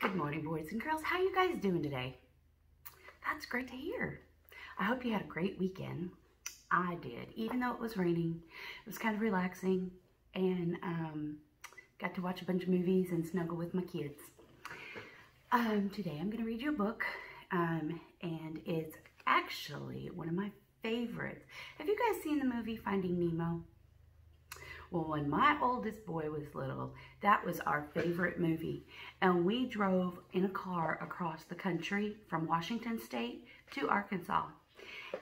Good morning, boys and girls. How you guys doing today? That's great to hear. I hope you had a great weekend. I did, even though it was raining. It was kind of relaxing and um, got to watch a bunch of movies and snuggle with my kids. Um, today I'm going to read you a book um, and it's actually one of my favorites. Have you guys seen the movie Finding Nemo? Well, when my oldest boy was little, that was our favorite movie. And we drove in a car across the country from Washington State to Arkansas.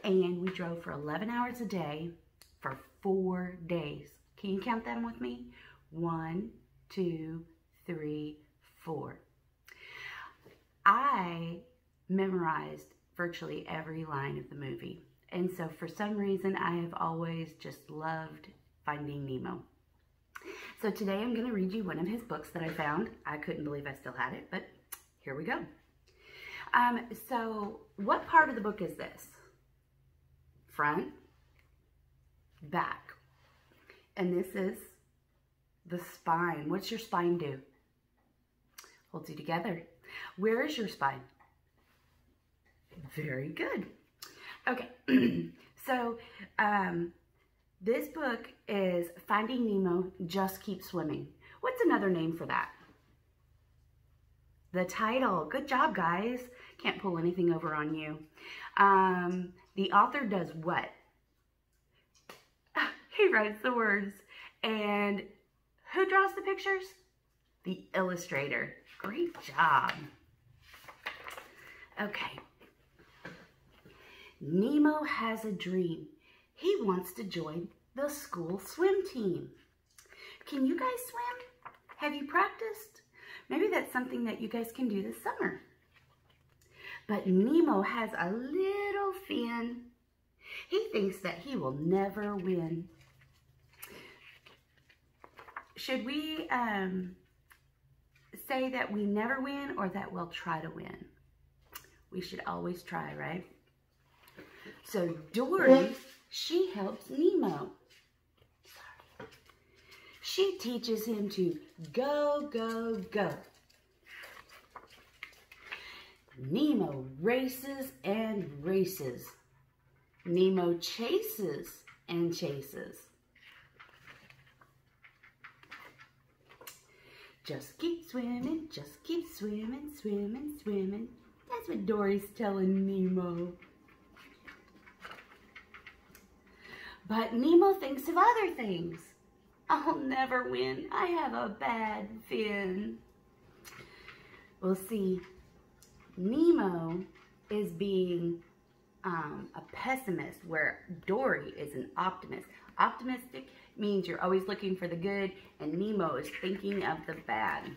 And we drove for 11 hours a day for four days. Can you count them with me? One, two, three, four. I memorized virtually every line of the movie. And so for some reason, I have always just loved Finding Nemo. So today I'm going to read you one of his books that I found. I couldn't believe I still had it, but here we go. Um, so what part of the book is this? Front, back. And this is the spine. What's your spine do? Holds you together. Where is your spine? Very good. Okay, so um, this book is Finding Nemo, Just Keep Swimming. What's another name for that? The title. Good job, guys. Can't pull anything over on you. Um, the author does what? He writes the words. And who draws the pictures? The illustrator. Great job. Okay. Nemo has a dream. He wants to join the school swim team. Can you guys swim? Have you practiced? Maybe that's something that you guys can do this summer. But Nemo has a little fin. He thinks that he will never win. Should we um, say that we never win or that we'll try to win? We should always try, right? So Dory, she helps Nemo. She teaches him to go, go, go. Nemo races and races. Nemo chases and chases. Just keep swimming, just keep swimming, swimming, swimming. That's what Dory's telling Nemo. But Nemo thinks of other things. I'll never win. I have a bad fin. We'll see. Nemo is being um, a pessimist where Dory is an optimist. Optimistic means you're always looking for the good and Nemo is thinking of the bad.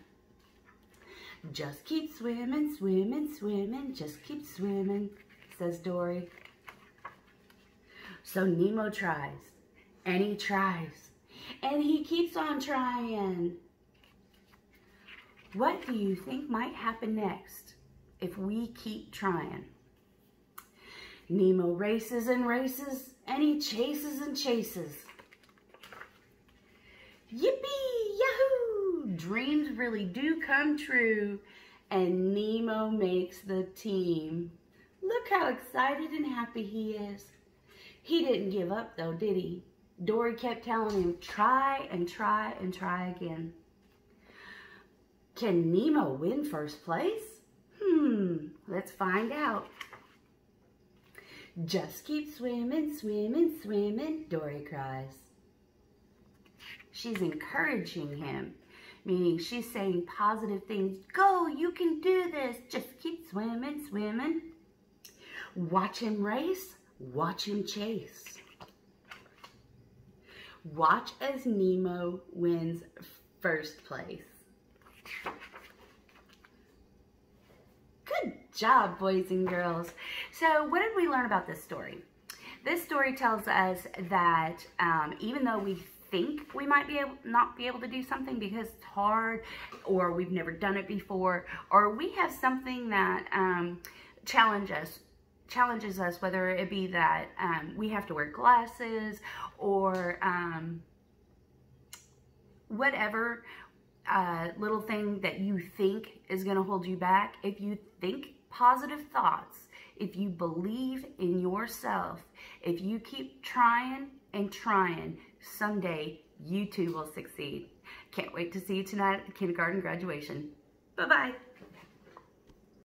Just keep swimming, swimming, swimming, just keep swimming, says Dory. So Nemo tries, and he tries, and he keeps on trying. What do you think might happen next if we keep trying? Nemo races and races, and he chases and chases. Yippee! Yahoo! Dreams really do come true, and Nemo makes the team. Look how excited and happy he is. He didn't give up though, did he? Dory kept telling him, try and try and try again. Can Nemo win first place? Hmm, let's find out. Just keep swimming, swimming, swimming, Dory cries. She's encouraging him, meaning she's saying positive things. Go, you can do this. Just keep swimming, swimming. Watch him race. Watch him chase. Watch as Nemo wins first place. Good job, boys and girls. So what did we learn about this story? This story tells us that um, even though we think we might be able not be able to do something because it's hard or we've never done it before or we have something that um, us challenges us, whether it be that um, we have to wear glasses or um, whatever, uh, little thing that you think is going to hold you back, if you think positive thoughts, if you believe in yourself, if you keep trying and trying, someday you too will succeed. Can't wait to see you tonight at the kindergarten graduation. Bye-bye.